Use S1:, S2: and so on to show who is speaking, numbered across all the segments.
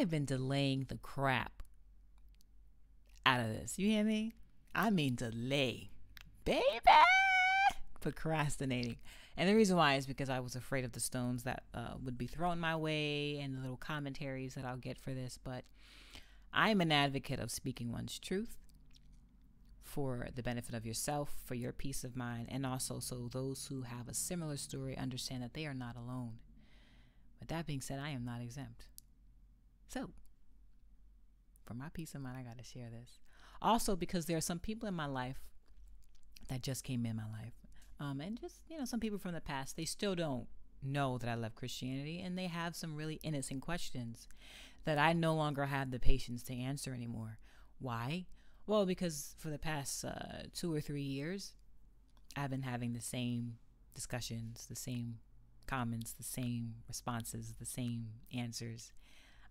S1: have been delaying the crap out of this. You hear me? I mean, delay, baby, procrastinating. And the reason why is because I was afraid of the stones that uh, would be thrown my way and the little commentaries that I'll get for this. But I'm an advocate of speaking one's truth for the benefit of yourself, for your peace of mind, and also so those who have a similar story understand that they are not alone. With that being said, I am not exempt. So, for my peace of mind, I got to share this. Also, because there are some people in my life that just came in my life. Um, and just, you know, some people from the past, they still don't know that I love Christianity and they have some really innocent questions that I no longer have the patience to answer anymore. Why? Well, because for the past uh, two or three years, I've been having the same discussions, the same comments, the same responses, the same answers.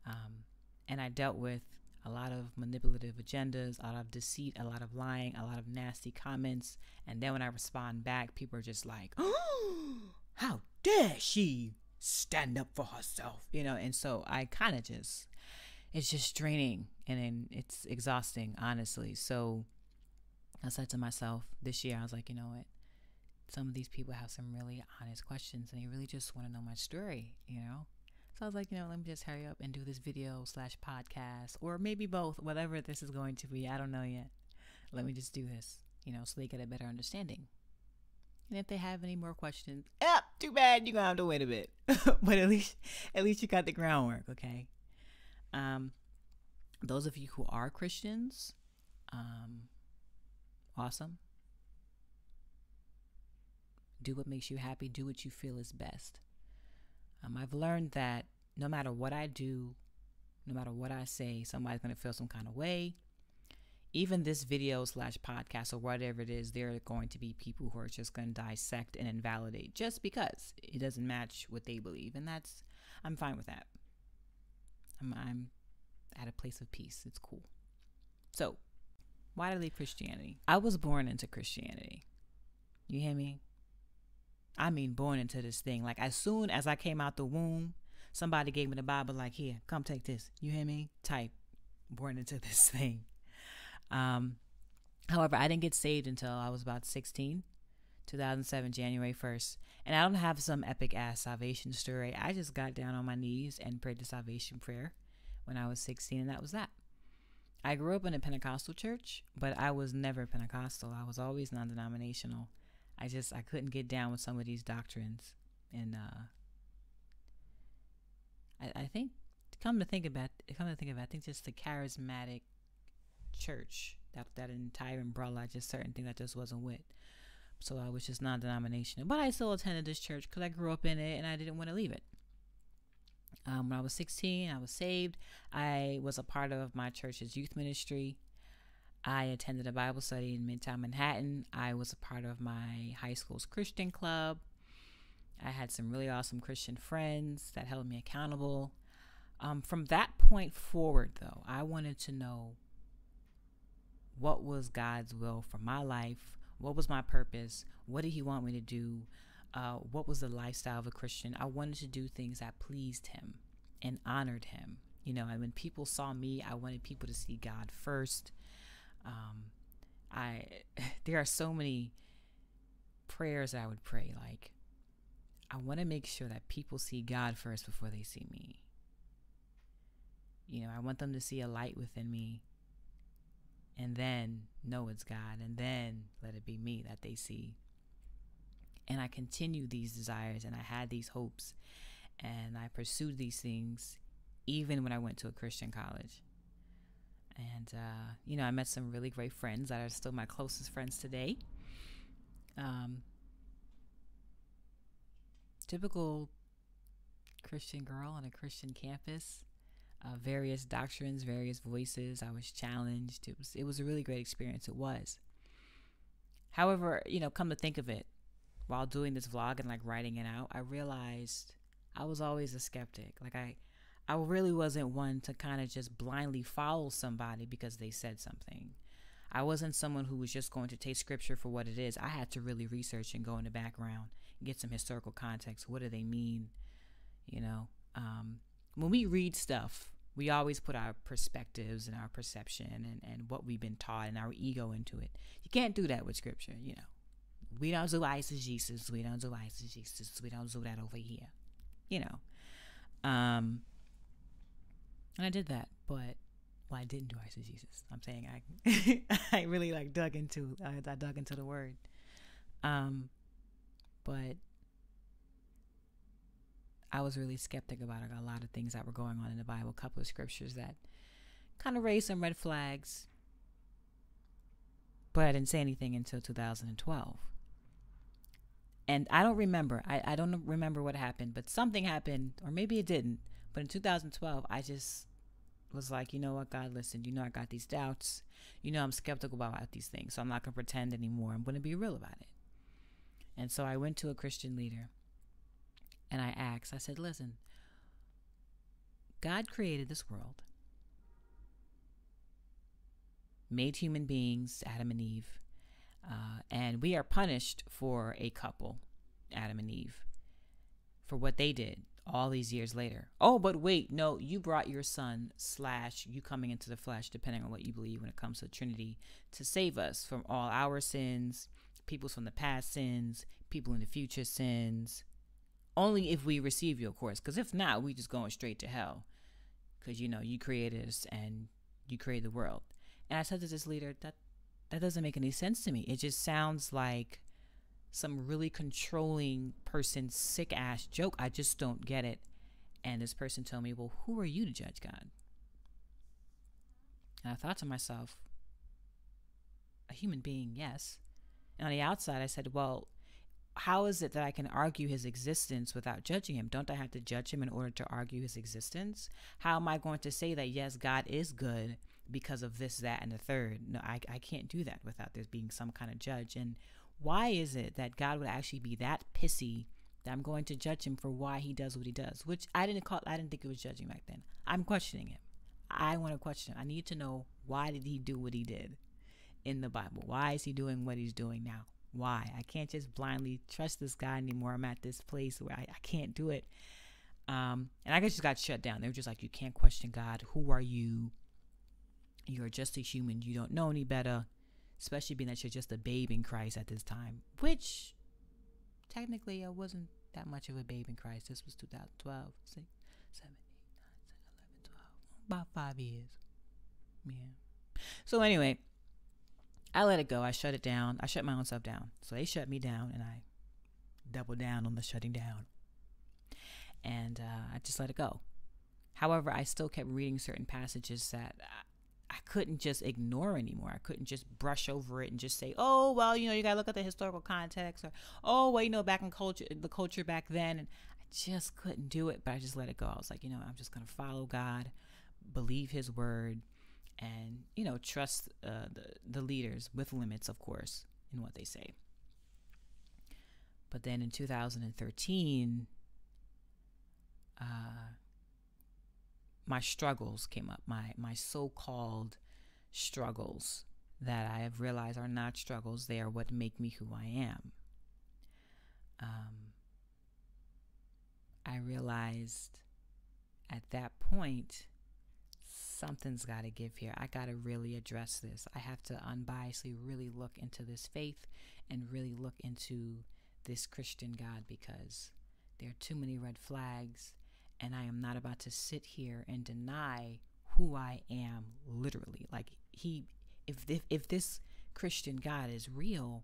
S1: Um, and I dealt with a lot of manipulative agendas, a lot of deceit, a lot of lying, a lot of nasty comments. And then when I respond back, people are just like, oh, how dare she stand up for herself, you know? And so I kind of just it's just draining and it's exhausting, honestly. So I said to myself this year, I was like, you know what? Some of these people have some really honest questions and they really just want to know my story, you know? So I was like, you know, let me just hurry up and do this video slash podcast or maybe both, whatever this is going to be. I don't know yet. Let me just do this, you know, so they get a better understanding. And if they have any more questions, eh, too bad you're gonna have to wait a bit. but at least at least you got the groundwork, okay? Um, those of you who are Christians, um, awesome. Do what makes you happy. Do what you feel is best. Um, I've learned that no matter what I do, no matter what I say, somebody's going to feel some kind of way. Even this video slash podcast or whatever it is, there are going to be people who are just going to dissect and invalidate just because it doesn't match what they believe. And that's, I'm fine with that. I'm, I'm at a place of peace. It's cool. So, why did I leave Christianity? I was born into Christianity. You hear me? I mean, born into this thing. Like, as soon as I came out the womb, somebody gave me the Bible, like, here, come take this. You hear me? Type, born into this thing. Um, however, I didn't get saved until I was about 16, 2007, January 1st. And I don't have some epic ass salvation story. I just got down on my knees and prayed the salvation prayer when I was 16, and that was that. I grew up in a Pentecostal church, but I was never Pentecostal. I was always non denominational. I just I couldn't get down with some of these doctrines. And uh I, I think come to think about come to think about I think just the charismatic church, that that entire umbrella, just certain things I just wasn't with. So I was just non denominational. But I still attended this church because I grew up in it and I didn't want to leave it. Um, when I was 16, I was saved. I was a part of my church's youth ministry. I attended a Bible study in Midtown Manhattan. I was a part of my high school's Christian club. I had some really awesome Christian friends that held me accountable. Um, from that point forward, though, I wanted to know what was God's will for my life, what was my purpose? What did He want me to do? Uh, what was the lifestyle of a Christian? I wanted to do things that pleased Him and honored Him. You know, and when people saw me, I wanted people to see God first. Um, I there are so many prayers I would pray. Like, I want to make sure that people see God first before they see me. You know, I want them to see a light within me and then know it's God, and then let it be me that they see. And I continued these desires, and I had these hopes, and I pursued these things even when I went to a Christian college. And, uh, you know, I met some really great friends that are still my closest friends today. Um, typical Christian girl on a Christian campus uh, various doctrines, various voices. I was challenged. It was it was a really great experience. It was. However, you know, come to think of it, while doing this vlog and like writing it out, I realized I was always a skeptic. Like I, I really wasn't one to kind of just blindly follow somebody because they said something. I wasn't someone who was just going to take scripture for what it is. I had to really research and go in the background and get some historical context. What do they mean? You know, um, when we read stuff, we always put our perspectives and our perception and, and what we've been taught and our ego into it. You can't do that with scripture, you know. We don't do eisegesis. We don't do eisegesis. We don't do that over here, you know. Um, and I did that, but well, I didn't do eisegesis. I'm saying I, I really like dug into, I, I dug into the word. Um, but I was really skeptic about a lot of things that were going on in the Bible, a couple of scriptures that kind of raised some red flags. But I didn't say anything until 2012. And I don't remember. I, I don't remember what happened, but something happened, or maybe it didn't. But in 2012, I just was like, you know what, God, listen, you know, I got these doubts. You know, I'm skeptical about these things. So I'm not going to pretend anymore. I'm going to be real about it. And so I went to a Christian leader and I asked, I said, listen, God created this world, made human beings, Adam and Eve, uh, and we are punished for a couple, Adam and Eve, for what they did all these years later. Oh, but wait, no, you brought your son, slash, you coming into the flesh, depending on what you believe when it comes to the Trinity, to save us from all our sins, people's from the past sins, people in the future sins, only if we receive you, of course. Because if not, we just going straight to hell. Because you know you created us and you created the world. And I said to this leader that that doesn't make any sense to me. It just sounds like some really controlling person's sick ass joke. I just don't get it. And this person told me, Well, who are you to judge God? And I thought to myself, A human being, yes. And on the outside, I said, Well, how is it that I can argue his existence without judging him? Don't I have to judge him in order to argue his existence? How am I going to say that, yes, God is good because of this, that, and the third? No, I, I can't do that without there being some kind of judge. And why is it that God would actually be that pissy that I'm going to judge him for why he does what he does? Which I didn't call, I didn't think it was judging back then. I'm questioning him. I want to question him. I need to know why did he do what he did in the Bible? Why is he doing what he's doing now? Why? I can't just blindly trust this guy anymore. I'm at this place where I, I can't do it. Um, and I guess just got shut down. They were just like, you can't question God. Who are you? You're just a human. You don't know any better, especially being that you're just a babe in Christ at this time, which technically I wasn't that much of a babe in Christ. This was 2012, 6, 7, 8, 9, 10, 11, 12, about five years. Yeah. So, anyway, I let it go. I shut it down. I shut my own self down. So they shut me down, and I doubled down on the shutting down. And uh, I just let it go. However, I still kept reading certain passages that I, couldn't just ignore anymore. I couldn't just brush over it and just say, "Oh, well, you know, you got to look at the historical context," or "Oh, well, you know, back in culture, the culture back then." And I just couldn't do it. But I just let it go. I was like, you know, I'm just gonna follow God, believe His word, and you know trust uh, the the leaders with limits, of course, in what they say. But then in 2013, uh, my struggles came up. My my so-called struggles that I have realized are not struggles. They are what make me who I am. Um, I realized at that point something's got to give here. I got to really address this. I have to unbiasedly really look into this faith and really look into this Christian God because there are too many red flags, and I am not about to sit here and deny who I am literally. Like he if if, if this Christian God is real,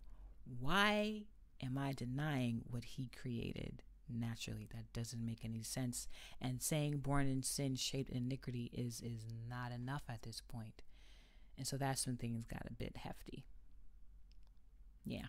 S1: why am I denying what he created? naturally. That doesn't make any sense. And saying born in sin, shaped in iniquity is is not enough at this point. And so that's when things got a bit hefty. Yeah.